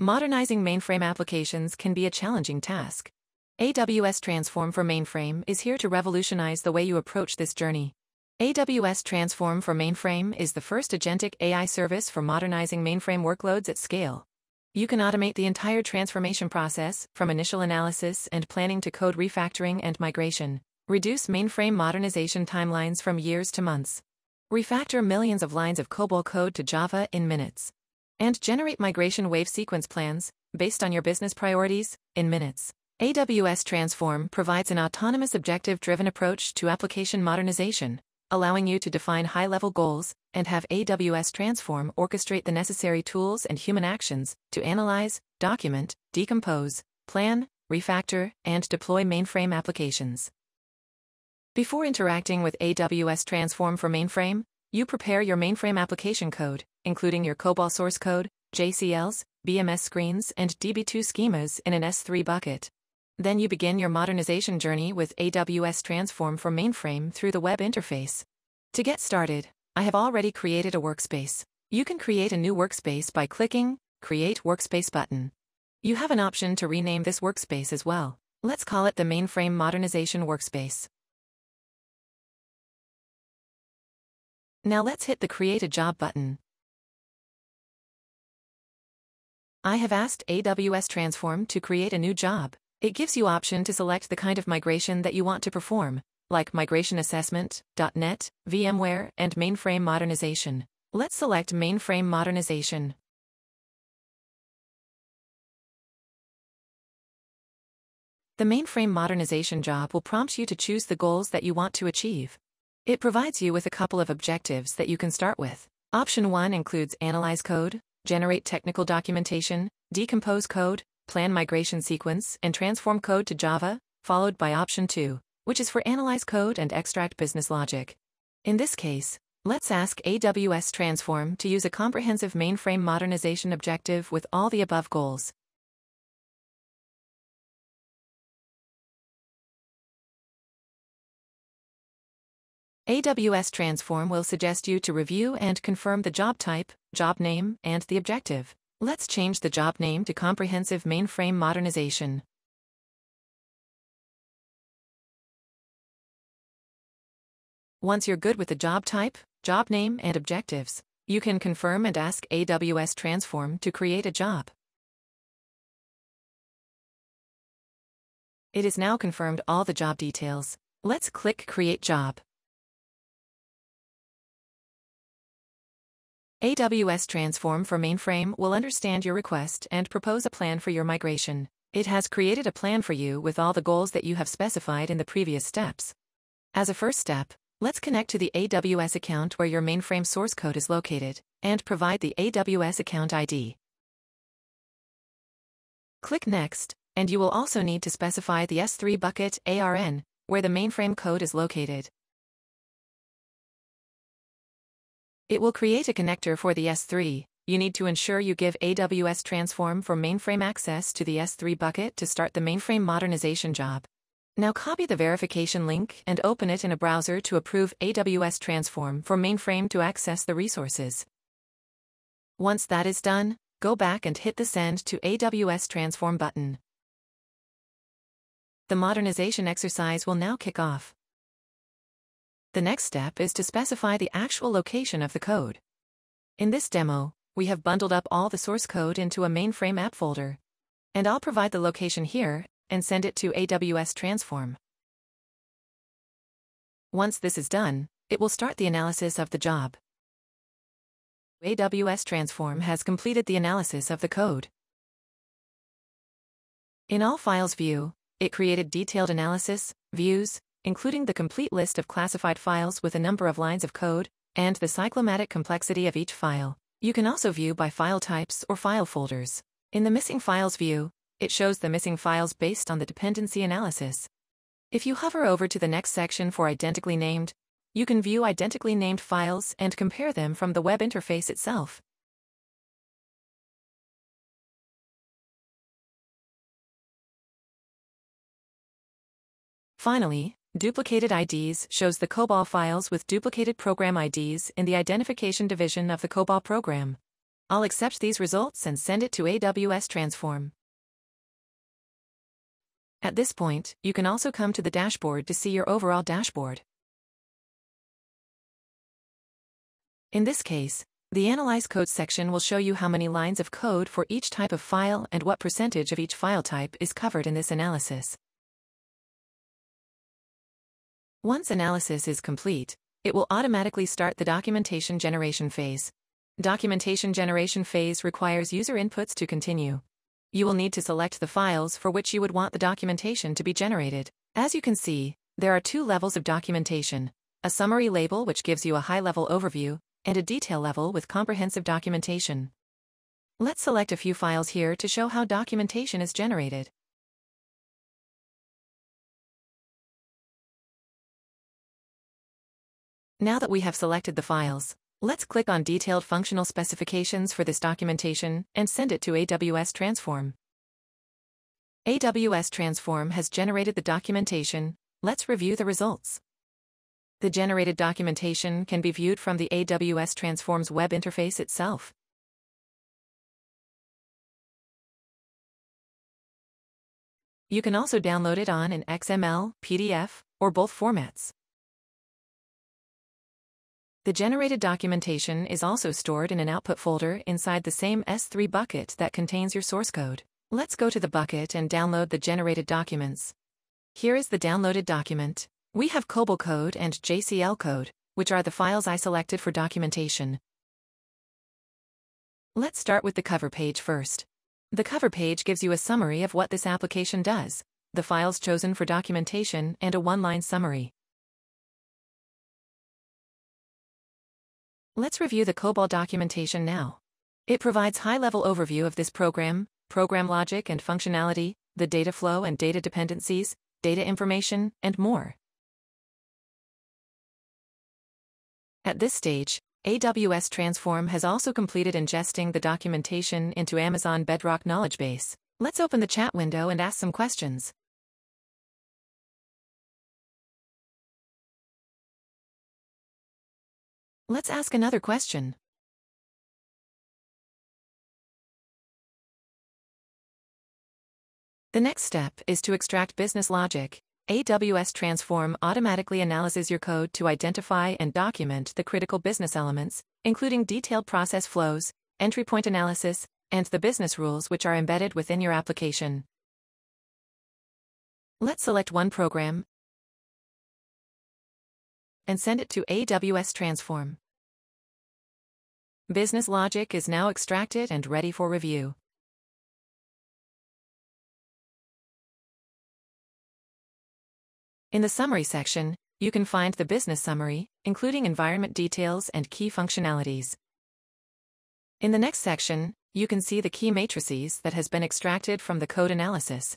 Modernizing mainframe applications can be a challenging task. AWS Transform for Mainframe is here to revolutionize the way you approach this journey. AWS Transform for Mainframe is the first agentic AI service for modernizing mainframe workloads at scale. You can automate the entire transformation process, from initial analysis and planning to code refactoring and migration. Reduce mainframe modernization timelines from years to months. Refactor millions of lines of COBOL code to Java in minutes. And generate migration wave sequence plans, based on your business priorities, in minutes. AWS Transform provides an autonomous objective driven approach to application modernization allowing you to define high-level goals and have AWS Transform orchestrate the necessary tools and human actions to analyze, document, decompose, plan, refactor, and deploy mainframe applications. Before interacting with AWS Transform for Mainframe, you prepare your mainframe application code, including your COBOL source code, JCLs, BMS screens, and DB2 schemas in an S3 bucket. Then you begin your modernization journey with AWS Transform for Mainframe through the web interface. To get started, I have already created a workspace. You can create a new workspace by clicking Create Workspace button. You have an option to rename this workspace as well. Let's call it the Mainframe Modernization Workspace. Now let's hit the Create a Job button. I have asked AWS Transform to create a new job. It gives you option to select the kind of migration that you want to perform, like migration assessment, .NET, VMware, and mainframe modernization. Let's select mainframe modernization. The mainframe modernization job will prompt you to choose the goals that you want to achieve. It provides you with a couple of objectives that you can start with. Option 1 includes analyze code, generate technical documentation, decompose code, plan migration sequence, and transform code to Java, followed by option 2, which is for analyze code and extract business logic. In this case, let's ask AWS Transform to use a comprehensive mainframe modernization objective with all the above goals. AWS Transform will suggest you to review and confirm the job type, job name, and the objective. Let's change the job name to Comprehensive Mainframe Modernization. Once you're good with the job type, job name, and objectives, you can confirm and ask AWS Transform to create a job. It is now confirmed all the job details. Let's click Create Job. AWS Transform for Mainframe will understand your request and propose a plan for your migration. It has created a plan for you with all the goals that you have specified in the previous steps. As a first step, let's connect to the AWS account where your mainframe source code is located, and provide the AWS account ID. Click Next, and you will also need to specify the S3 bucket ARN, where the mainframe code is located. It will create a connector for the S3. You need to ensure you give AWS Transform for mainframe access to the S3 bucket to start the mainframe modernization job. Now copy the verification link and open it in a browser to approve AWS Transform for mainframe to access the resources. Once that is done, go back and hit the Send to AWS Transform button. The modernization exercise will now kick off. The next step is to specify the actual location of the code. In this demo, we have bundled up all the source code into a mainframe app folder. And I'll provide the location here and send it to AWS Transform. Once this is done, it will start the analysis of the job. AWS Transform has completed the analysis of the code. In All Files view, it created detailed analysis, views, including the complete list of classified files with a number of lines of code, and the cyclomatic complexity of each file. You can also view by file types or file folders. In the Missing Files view, it shows the missing files based on the dependency analysis. If you hover over to the next section for identically named, you can view identically named files and compare them from the web interface itself. Finally, Duplicated IDs shows the COBOL files with duplicated program IDs in the identification division of the COBOL program. I'll accept these results and send it to AWS Transform. At this point, you can also come to the dashboard to see your overall dashboard. In this case, the Analyze Code section will show you how many lines of code for each type of file and what percentage of each file type is covered in this analysis. Once analysis is complete, it will automatically start the documentation generation phase. Documentation generation phase requires user inputs to continue. You will need to select the files for which you would want the documentation to be generated. As you can see, there are two levels of documentation, a summary label which gives you a high-level overview, and a detail level with comprehensive documentation. Let's select a few files here to show how documentation is generated. Now that we have selected the files, let's click on Detailed Functional Specifications for this documentation and send it to AWS Transform. AWS Transform has generated the documentation, let's review the results. The generated documentation can be viewed from the AWS Transforms web interface itself. You can also download it on an XML, PDF, or both formats. The generated documentation is also stored in an output folder inside the same S3 bucket that contains your source code. Let's go to the bucket and download the generated documents. Here is the downloaded document. We have COBOL code and JCL code, which are the files I selected for documentation. Let's start with the cover page first. The cover page gives you a summary of what this application does, the files chosen for documentation, and a one-line summary. Let's review the COBOL documentation now. It provides high-level overview of this program, program logic and functionality, the data flow and data dependencies, data information, and more. At this stage, AWS Transform has also completed ingesting the documentation into Amazon Bedrock Knowledge Base. Let's open the chat window and ask some questions. Let's ask another question. The next step is to extract business logic, AWS Transform automatically analyzes your code to identify and document the critical business elements, including detailed process flows, entry point analysis, and the business rules which are embedded within your application. Let's select one program and send it to AWS Transform. Business logic is now extracted and ready for review. In the Summary section, you can find the business summary, including environment details and key functionalities. In the next section, you can see the key matrices that has been extracted from the code analysis.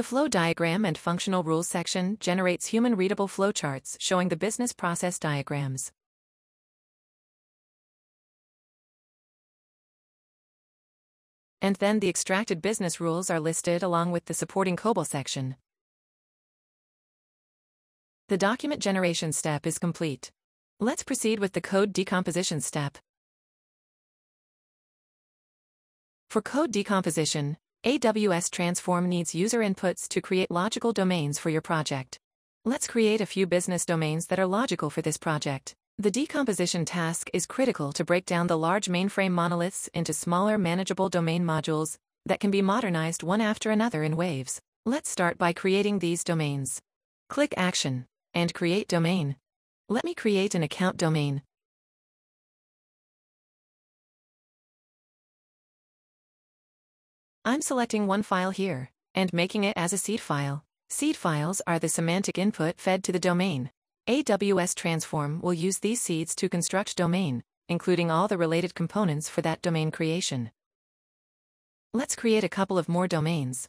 The flow diagram and functional rules section generates human-readable flowcharts showing the business process diagrams. and then the extracted business rules are listed along with the supporting COBOL section. The document generation step is complete. Let's proceed with the code decomposition step. For code decomposition, AWS Transform needs user inputs to create logical domains for your project. Let's create a few business domains that are logical for this project. The decomposition task is critical to break down the large mainframe monoliths into smaller manageable domain modules that can be modernized one after another in waves. Let's start by creating these domains. Click Action and Create Domain. Let me create an account domain. I'm selecting one file here and making it as a seed file. Seed files are the semantic input fed to the domain. AWS Transform will use these seeds to construct domain, including all the related components for that domain creation. Let's create a couple of more domains.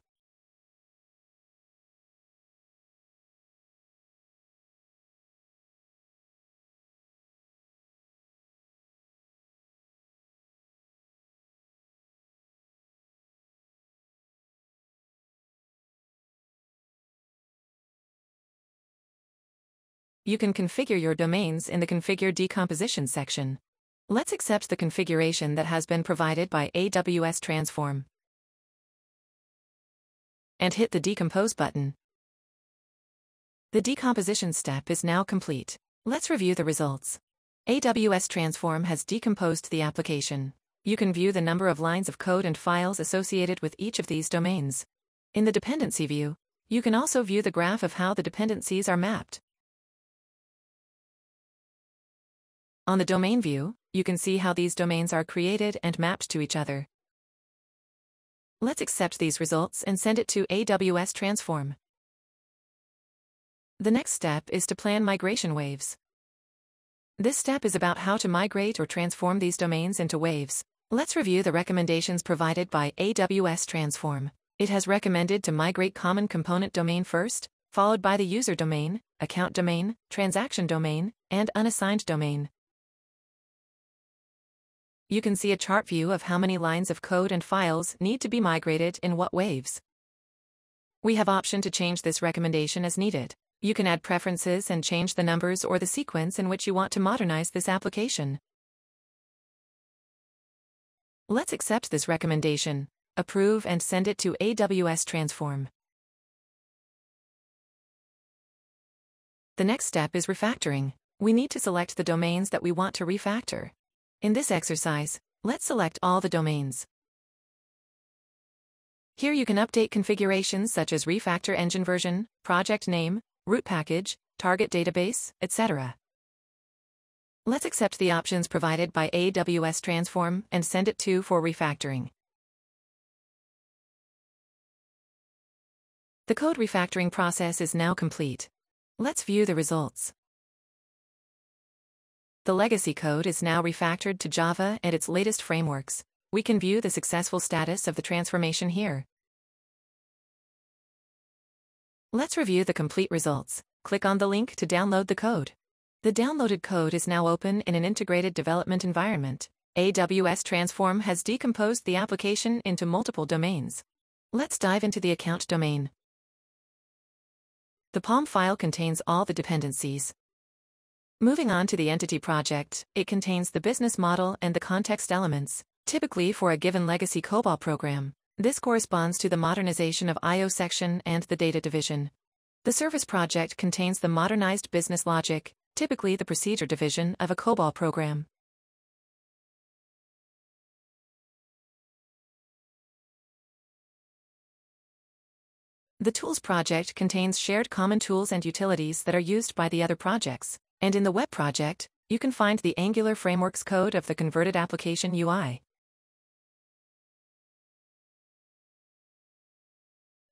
You can configure your domains in the Configure Decomposition section. Let's accept the configuration that has been provided by AWS Transform. And hit the Decompose button. The decomposition step is now complete. Let's review the results. AWS Transform has decomposed the application. You can view the number of lines of code and files associated with each of these domains. In the dependency view, you can also view the graph of how the dependencies are mapped. On the domain view, you can see how these domains are created and mapped to each other. Let's accept these results and send it to AWS Transform. The next step is to plan migration waves. This step is about how to migrate or transform these domains into waves. Let's review the recommendations provided by AWS Transform. It has recommended to migrate common component domain first, followed by the user domain, account domain, transaction domain, and unassigned domain. You can see a chart view of how many lines of code and files need to be migrated in what waves. We have option to change this recommendation as needed. You can add preferences and change the numbers or the sequence in which you want to modernize this application. Let's accept this recommendation, approve and send it to AWS Transform. The next step is refactoring. We need to select the domains that we want to refactor. In this exercise, let's select all the domains. Here you can update configurations such as refactor engine version, project name, root package, target database, etc. Let's accept the options provided by AWS Transform and send it to for refactoring. The code refactoring process is now complete. Let's view the results. The legacy code is now refactored to Java and its latest frameworks. We can view the successful status of the transformation here. Let's review the complete results. Click on the link to download the code. The downloaded code is now open in an integrated development environment. AWS Transform has decomposed the application into multiple domains. Let's dive into the account domain. The POM file contains all the dependencies. Moving on to the entity project, it contains the business model and the context elements, typically for a given legacy COBOL program. This corresponds to the modernization of I.O. section and the data division. The service project contains the modernized business logic, typically the procedure division of a COBOL program. The Tools project contains shared common tools and utilities that are used by the other projects. And in the Web project, you can find the Angular Frameworks code of the converted application UI.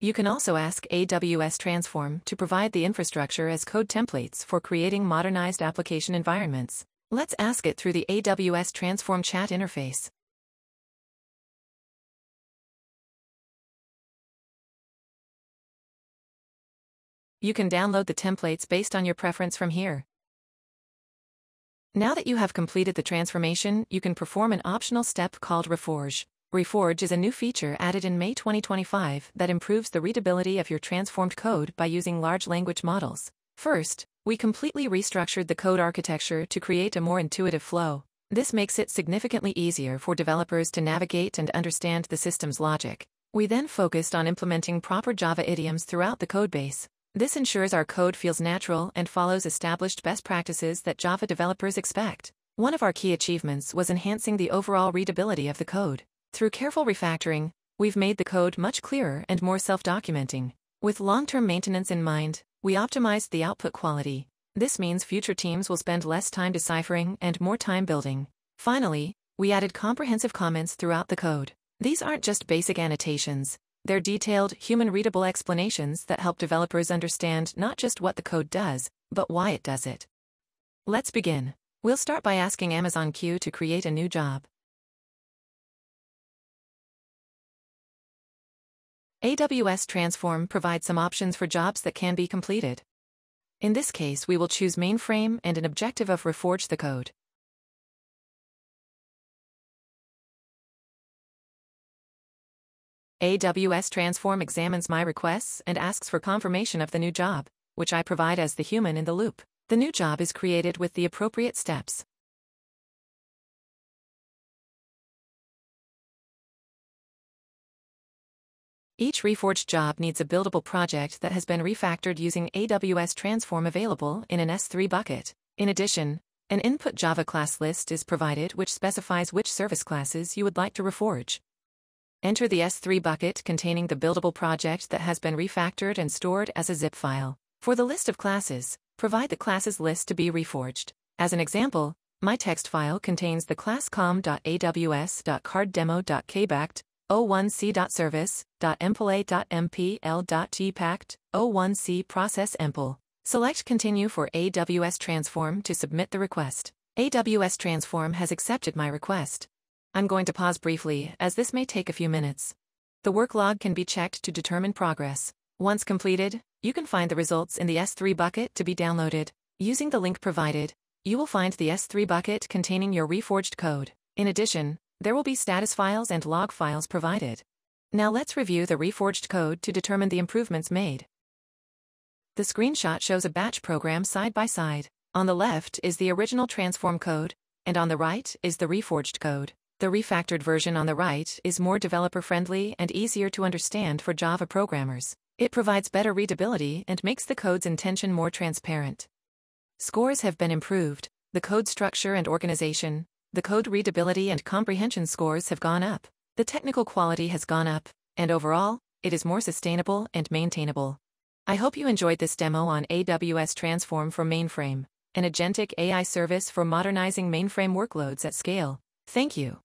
You can also ask AWS Transform to provide the infrastructure as code templates for creating modernized application environments. Let's ask it through the AWS Transform chat interface. You can download the templates based on your preference from here. Now that you have completed the transformation, you can perform an optional step called Reforge. Reforge is a new feature added in May 2025 that improves the readability of your transformed code by using large language models. First, we completely restructured the code architecture to create a more intuitive flow. This makes it significantly easier for developers to navigate and understand the system's logic. We then focused on implementing proper Java idioms throughout the codebase. This ensures our code feels natural and follows established best practices that Java developers expect. One of our key achievements was enhancing the overall readability of the code. Through careful refactoring, we've made the code much clearer and more self-documenting. With long-term maintenance in mind, we optimized the output quality. This means future teams will spend less time deciphering and more time building. Finally, we added comprehensive comments throughout the code. These aren't just basic annotations, they're detailed, human-readable explanations that help developers understand not just what the code does, but why it does it. Let's begin. We'll start by asking Amazon Q to create a new job. AWS Transform provides some options for jobs that can be completed. In this case, we will choose mainframe and an objective of reforge the code. AWS Transform examines my requests and asks for confirmation of the new job, which I provide as the human in the loop. The new job is created with the appropriate steps. Each Reforged job needs a buildable project that has been refactored using AWS Transform available in an S3 bucket. In addition, an input Java class list is provided which specifies which service classes you would like to reforge. Enter the S3 bucket containing the buildable project that has been refactored and stored as a zip file. For the list of classes, provide the classes list to be reforged. As an example, my text file contains the class com.aws.carddemo.kbacked 01c.service.mpla.mpl.gpacked 01c process empl. Select Continue for AWS Transform to submit the request. AWS Transform has accepted my request. I'm going to pause briefly as this may take a few minutes. The work log can be checked to determine progress. Once completed, you can find the results in the S3 bucket to be downloaded. Using the link provided, you will find the S3 bucket containing your reforged code. In addition, there will be status files and log files provided. Now let's review the reforged code to determine the improvements made. The screenshot shows a batch program side by side. On the left is the original transform code, and on the right is the reforged code. The refactored version on the right is more developer-friendly and easier to understand for Java programmers. It provides better readability and makes the code's intention more transparent. Scores have been improved, the code structure and organization, the code readability and comprehension scores have gone up, the technical quality has gone up, and overall, it is more sustainable and maintainable. I hope you enjoyed this demo on AWS Transform for Mainframe, an agentic AI service for modernizing mainframe workloads at scale. Thank you.